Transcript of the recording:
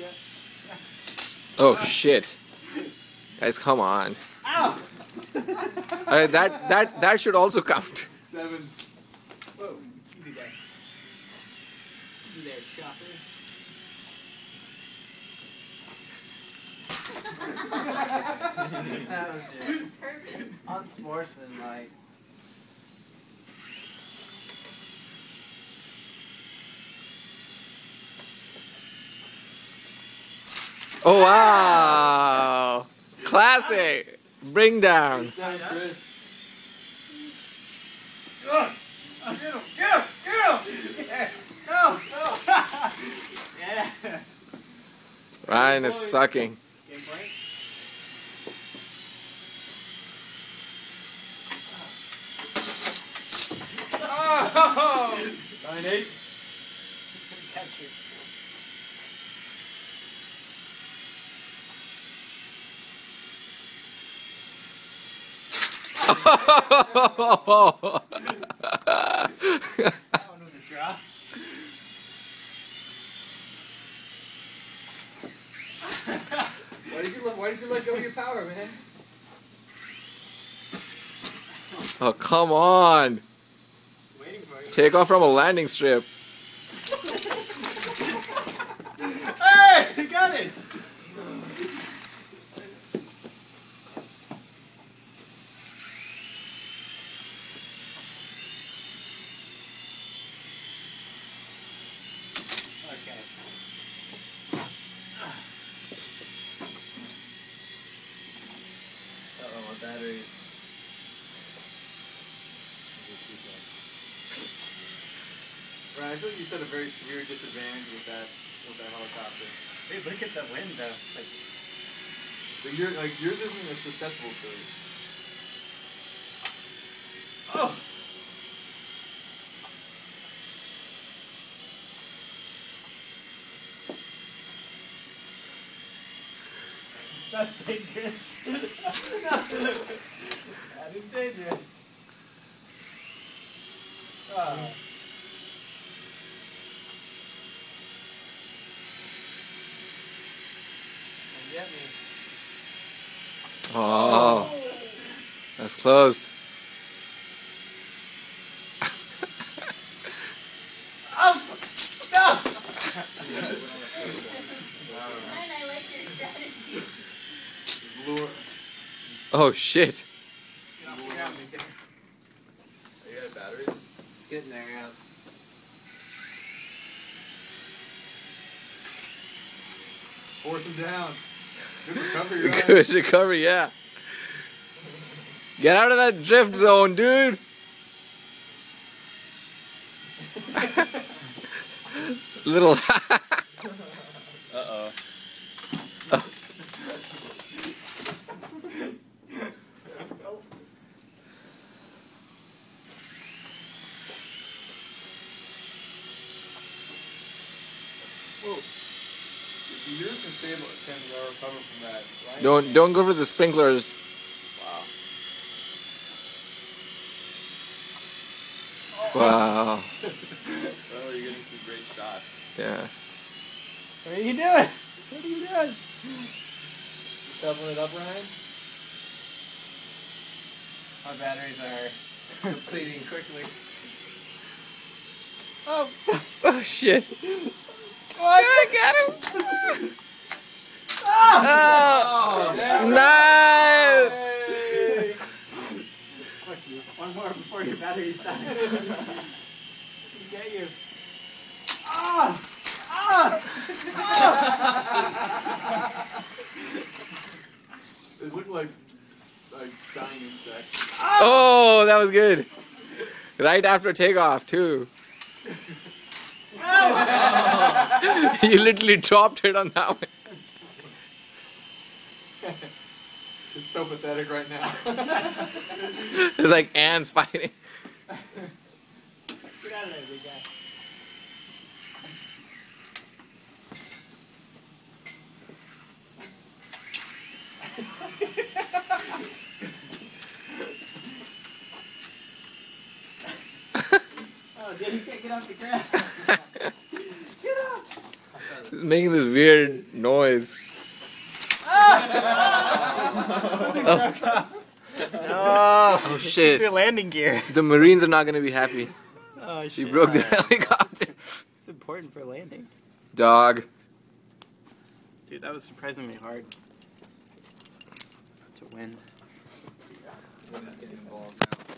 yet? Oh shit. Guys, come on. Ow! Alright, that that that should also count. Seven. Whoa, easy there. Easy there, chopper. that was just Perfect. unsportsmanlike. Oh wow! Classic! Bring down. Seven, Chris. Get him! Get him! Get him! Go! Go! yeah. Ryan is sucking. Oh! oh, oh. Nine eight. Catch it. Draw. Why did you let, why did you let go of your power, man? Oh come on! Take off from a landing strip. Okay. Uh-oh, my batteries. Ryan, I feel like you set a very severe disadvantage with that with that helicopter. Dude, look at the wind though. Like, But your like yours isn't as susceptible to it. oh! That's dangerous. that is dangerous. Oh. Get me. Oh, that's close. Oh! No! Ryan, I like your strategy. Lure. Oh shit. Get off the ground, big guy. Are you out of batteries? Getting there, yeah. Force him down. Good recovery. Good recovery, yeah. Get out of that drift zone, dude. Little. Uh-oh. Whoa. So yours can stable can recover from that. Ryan don't can't. don't go for the sprinklers. Wow. Wow. Oh, you're getting some great shots. Yeah. What are you doing? What are you doing? Doubling it up, Ryan? Our batteries are depleting quickly. Oh. Oh shit. What? I got him. Oh! Oh, nice. Hey! Fuck you. One more before your batteries die. Get you. Ah! Ah! These look like like dying insects. Oh, that was good. Right after takeoff too. you literally dropped it on that one. It's so pathetic right now. It's like ants fighting. Get out of there, big guy. oh, dude, you can't get off the ground. get up! It's making this weird noise. Oh, Oh shit. The landing gear. The Marines are not gonna be happy. Oh, She broke the helicopter. It's important for landing. Dog. Dude, that was surprisingly hard to win. We're not getting involved now.